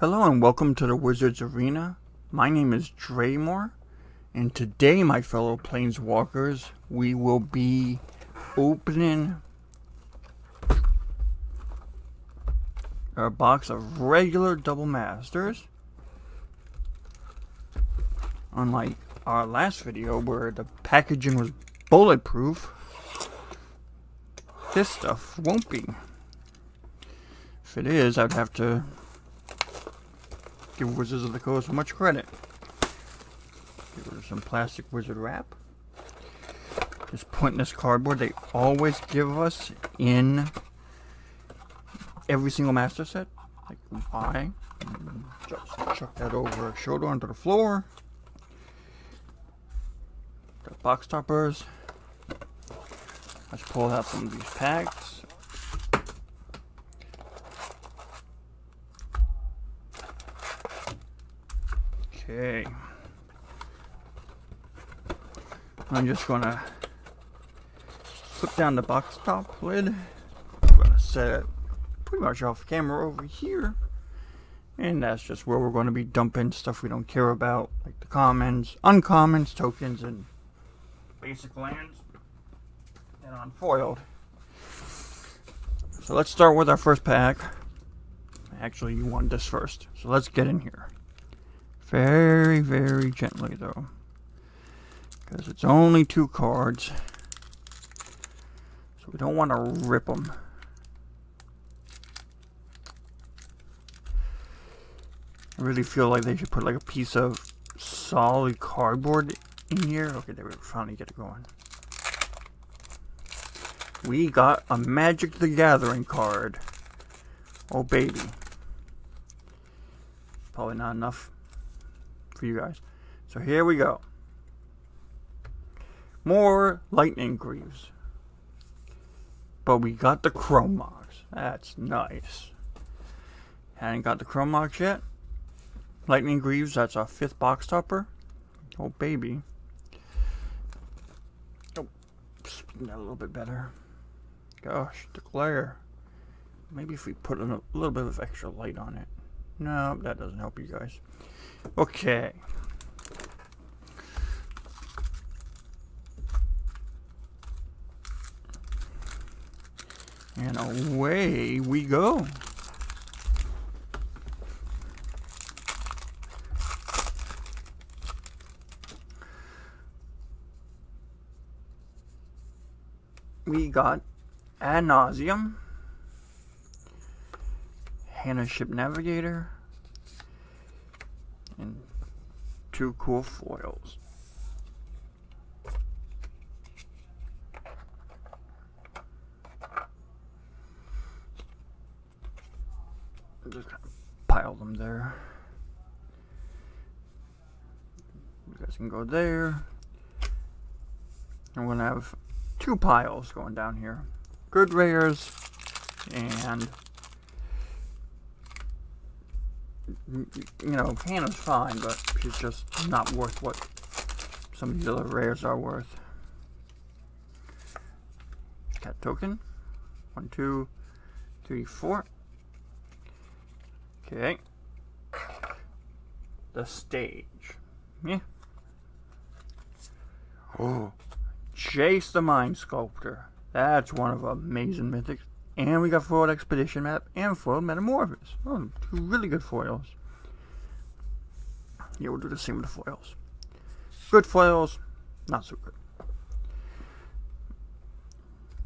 Hello and welcome to the Wizards Arena. My name is Draymore, and today, my fellow Planeswalkers, we will be opening a box of regular Double Masters. Unlike our last video where the packaging was bulletproof, this stuff won't be. If it is, I'd have to give Wizards of the Coast much credit. Give her some plastic wizard wrap. Just this cardboard they always give us in every single master set. Like why? Just chuck that over her shoulder onto the floor. The box toppers. Let's pull out some of these packs. Okay. I'm just gonna put down the box top lid. I'm gonna set it pretty much off camera over here. And that's just where we're gonna be dumping stuff we don't care about, like the commons, uncommons, tokens, and basic lands. And unfoiled. So let's start with our first pack. Actually, you want this first. So let's get in here. Very, very gently, though. Because it's only two cards. So we don't want to rip them. I really feel like they should put like a piece of solid cardboard in here. Okay, there we finally get it going. We got a Magic the Gathering card. Oh, baby. Probably not enough for you guys. So here we go. More lightning greaves. But we got the Mox. That's nice. Hadn't got the Mox yet. Lightning greaves, that's our fifth box topper. Oh baby. Oh, that a little bit better. Gosh, the glare. Maybe if we put a little bit of extra light on it. No, that doesn't help you guys. Okay. And away we go. We got Ad Nauseam, Hanna Ship Navigator, and two cool foils. just kind of pile them there. You guys can go there. I'm gonna have two piles going down here. Good rares and you know, Hanna's fine, but she's just not worth what some of these other rares are worth. Cat token. One, two, three, four. Okay. The stage. Yeah. Oh. Jace the Mind Sculptor. That's one of amazing mythics. And we got foiled Expedition Map and foiled Metamorphosis. Oh, two really good foils. Yeah, we'll do the same with the foils. Good foils, not so good.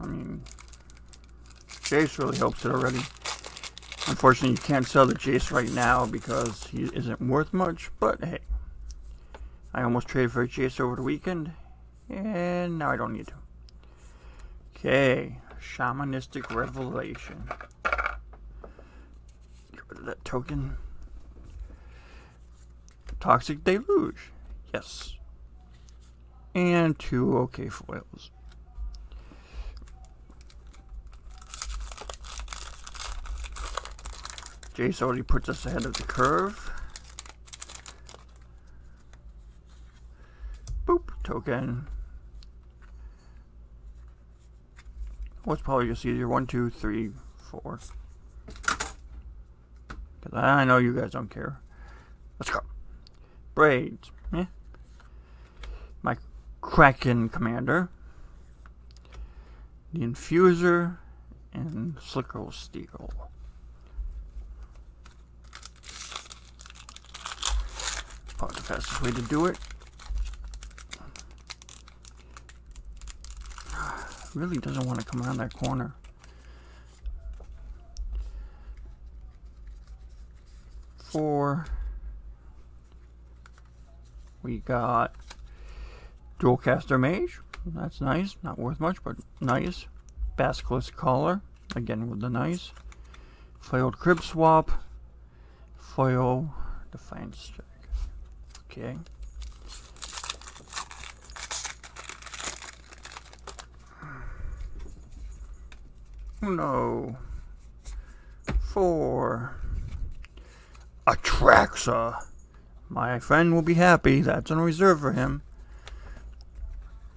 I mean, Jace really helps it already. Unfortunately, you can't sell the Jace right now because he isn't worth much, but hey. I almost traded for a Jace over the weekend, and now I don't need to. Okay, Shamanistic Revelation. Get rid of that token. Toxic Deluge. Yes. And two okay foils. Jace already puts us ahead of the curve. Boop, token. What's probably just easier? One, two, three, four. Because I know you guys don't care. Let's go. Braids. My Kraken Commander. The Infuser. And Slicker Steel. Probably the fastest way to do it. Really doesn't want to come around that corner. Four. We got Dualcaster Mage. That's nice. Not worth much, but nice. Basilisk Collar. Again with the nice. Foiled Crib Swap. Foil Defiance Check. Okay. No. Four. Atraxa. My friend will be happy. That's on reserve for him.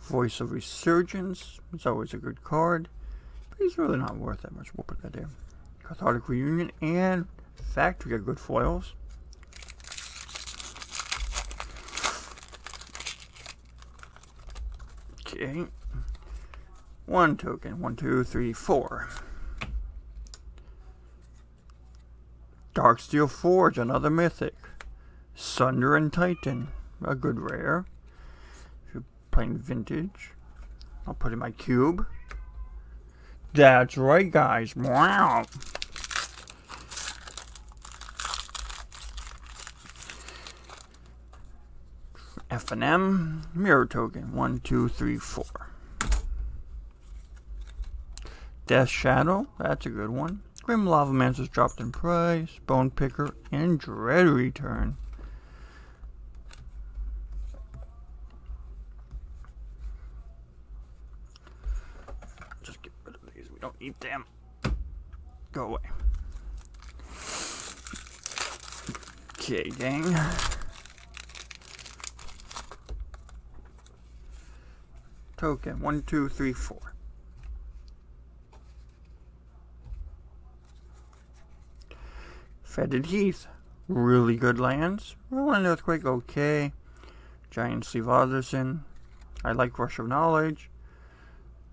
Voice of Resurgence. It's always a good card. But he's really not worth that much. We'll put that there. Cathartic Reunion and Factory are good foils. Okay. One token. One, two, three, four. Darksteel Forge, another mythic. Sundering Titan, a good rare. If you're playing vintage, I'll put in my cube. That's right, guys. Wow. F&M, mirror token, one, two, three, four. Death Shadow, that's a good one. Grim Lavamancer's dropped in price, Bone Picker, and Dread Return. Just get rid of these, we don't eat them. Go away. Okay, gang. Token, one, two, three, four. Fetid Heath, really good lands. Rolling Earthquake, okay. Giant Sleeve Alderson. I like Rush of Knowledge.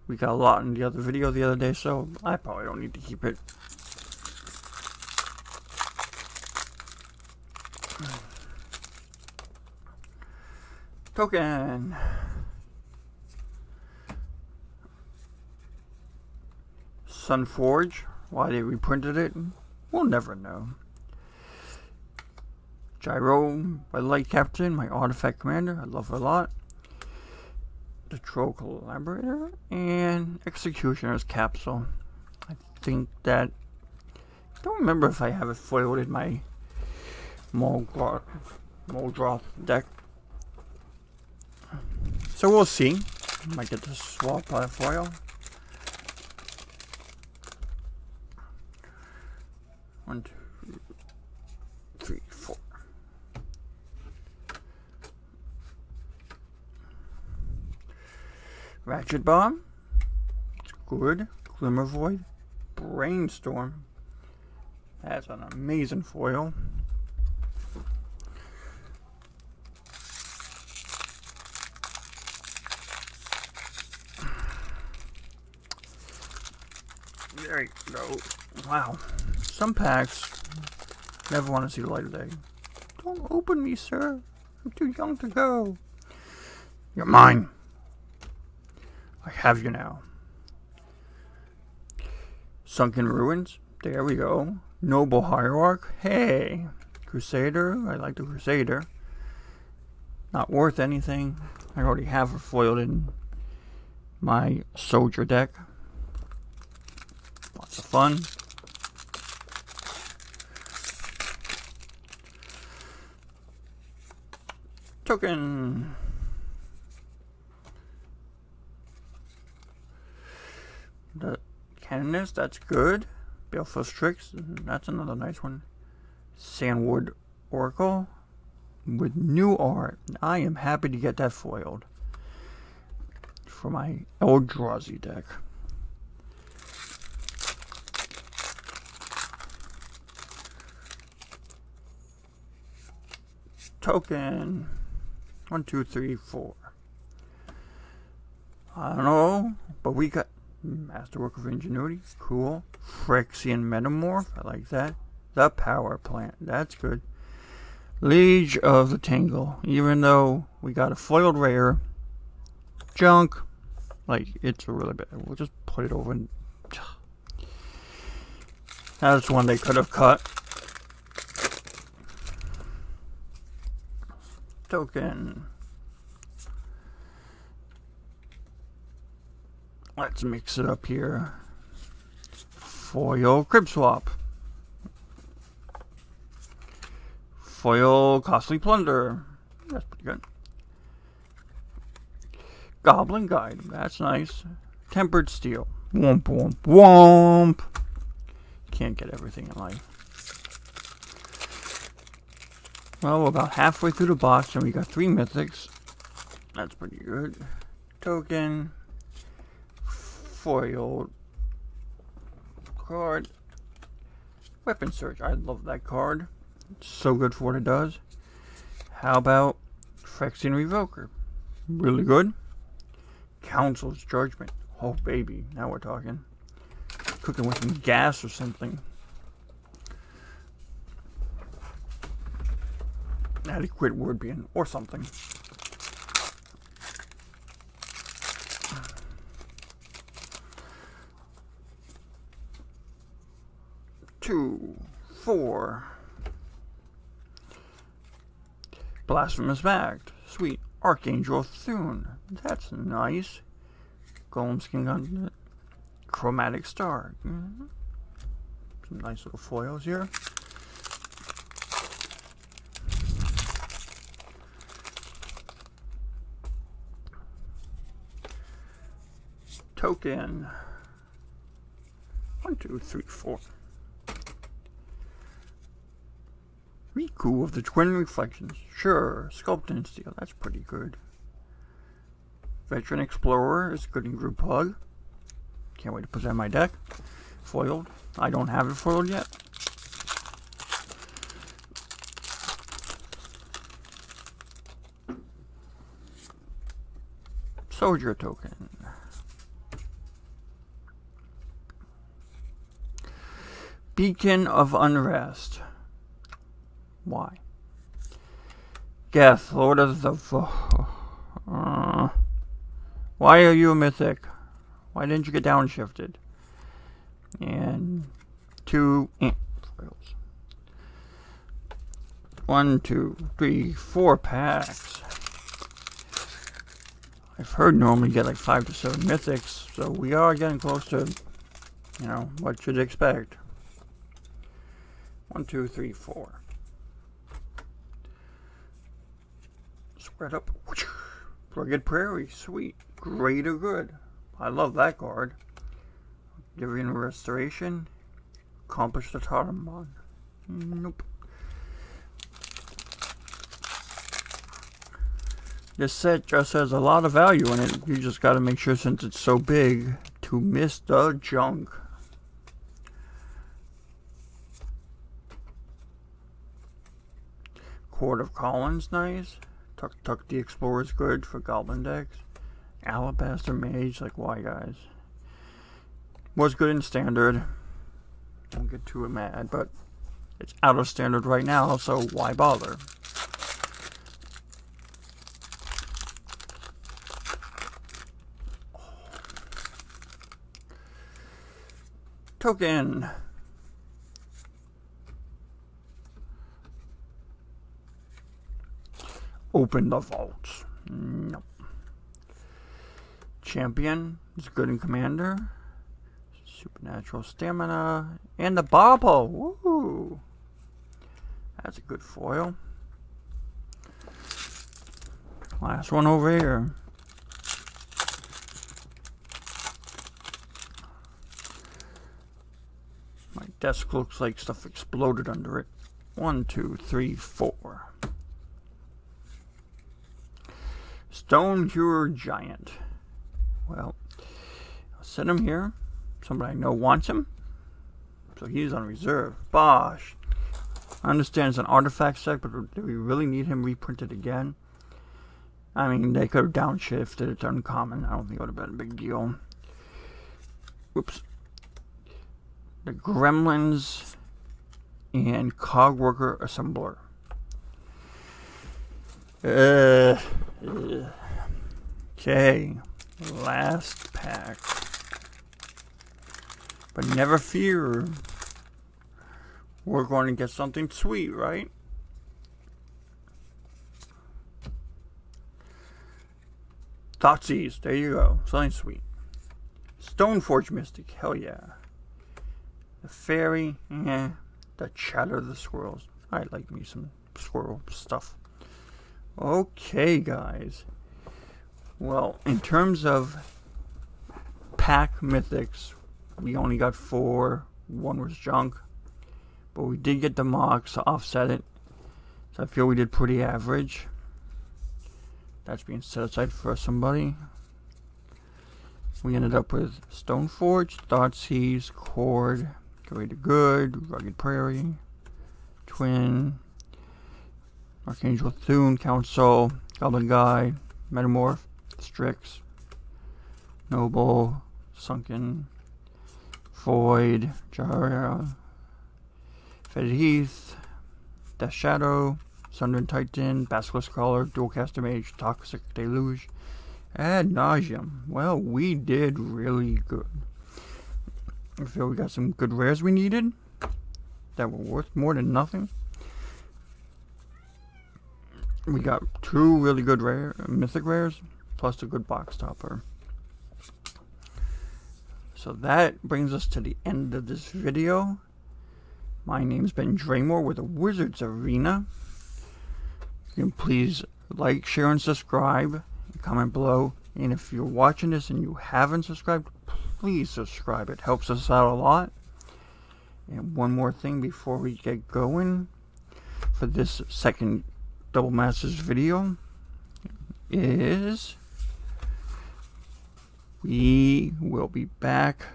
We got a lot in the other video the other day, so I probably don't need to keep it. Token. Sunforge. Why they reprinted it, we'll never know. Gyro, my light captain, my artifact commander, I love her a lot. Collaborator, and Executioner's Capsule. I think that. I don't remember if I have it foiled in my Muldroth deck. So we'll see. Might get to swap a foil. One, two, three, four. Ratchet Bomb. It's good. Glimmervoid. Brainstorm. That's an amazing foil. There you go. Wow. Some packs never want to see the light of day. Don't open me, sir. I'm too young to go. You're mine. Have you now. Sunken Ruins. There we go. Noble Hierarch. Hey. Crusader. I like the Crusader. Not worth anything. I already have her foiled in my soldier deck. Lots of fun. Token. Canonist, that's good. Baleful Strix, mm-hmm, that's another nice one. Sandwood Oracle with new art. I am happy to get that foiled for my Eldrazi deck. Token. One, two, three, four. I don't know, but we got Masterwork of Ingenuity. Cool. Phyrexian Metamorph. I like that. The Power Plant. That's good. Liege of the Tangle. Even though we got a foiled rare, junk, like it's a really bad. We'll just put it over. And, that's one they could have cut. Token. Let's mix it up here. Foil Crib Swap. Foil Costly Plunder. That's pretty good. Goblin Guide. That's nice. Tempered Steel. Womp womp womp. Can't get everything in life. Well, we're about halfway through the box and we got three mythics. That's pretty good. Token foil card. Weapon Search. I love that card. It's so good for what it does. How about Phyrexian Revoker? Really good. Council's Judgment. Oh, baby. Now we're talking. Cooking with some gas or something. Adequate word being or something. Two, four. Blasphemous Act. Sweet. Archangel Thune. That's nice. Golem Skin Gun. Chromatic Star. Mm -hmm. Some nice little foils here. Token. One, two, three, four. Riku of the Twin Reflections. Sure, Sculpting Steel, that's pretty good. Veteran Explorer is good in Group Hug. Can't wait to put that in my deck. Foiled. I don't have it foiled yet. Soldier token. Beacon of Unrest. Why? Guess, Lord of the... Uh, why are you a mythic? Why didn't you get downshifted? And two. One, two, three, four packs. I've heard normally get like five to seven mythics, so we are getting close to, you know, what you'd expect. One, two, three, four. Spread up. Rugged Prairie. Sweet. Greater Good. I love that card. Giving Restoration. Accomplish the Tarmon. Nope. This set just has a lot of value in it. You just gotta make sure since it's so big to miss the junk. Court of Collins, nice. Tuktuk the Explorer is good for Goblin decks. Alabaster Mage, like why guys? Was good in Standard. Don't get too mad, but it's out of Standard right now, so why bother? Token. Open the vault. Nope. Champion is good in Commander. Supernatural Stamina. And the Bobble. Woo! That's a good foil. Last one over here. My desk looks like stuff exploded under it. One, two, three, four. Stonehewer Giant. Well, I'll set him here. Somebody I know wants him. So he's on reserve. Bosh. I understand it's an artifact set, but do we really need him reprinted again? I mean, they could have downshifted it to uncommon. I don't think it would have been a big deal. Whoops. The Gremlins and Cogworker Assembler. Uh, okay, last pack. But never fear, we're going to get something sweet, right? Thoughtseize, there you go, something sweet. Stoneforge Mystic, hell yeah. The Fairy, yeah. The Chatter of the Squirrels, I like me some squirrel stuff. Okay, guys. Well, in terms of pack mythics, we only got four. One was junk. But we did get the Mox to offset it. So I feel we did pretty average. That's being set aside for somebody. We ended up with Stoneforge, Thoughtseize, Chord, Greater Good, Rugged Prairie, Twin, Archangel Thune, Council, Goblin Guide, Metamorph, Strix, Noble, Sunken, Void, Jara, Fetid Heath, Death Shadow, Sundering Titan, Basilisk Collar, Dualcaster Mage, Toxic Deluge, Ad Nauseam. Well, we did really good. I feel we got some good rares we needed that were worth more than nothing we got two really good rare mythic rares plus a good box topper. So that brings us to the end of this video. My name's Ben Draymore with the Wizards Arena. You can please like share and subscribe. Comment below. And if you're watching this and you haven't subscribed please subscribe. It helps us out a lot. And one more thing before we get going for this second Double Masters video is we will be back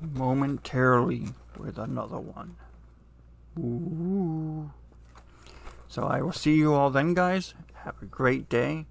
momentarily with another one. Ooh. So I will see you all then, guys. Have a great day.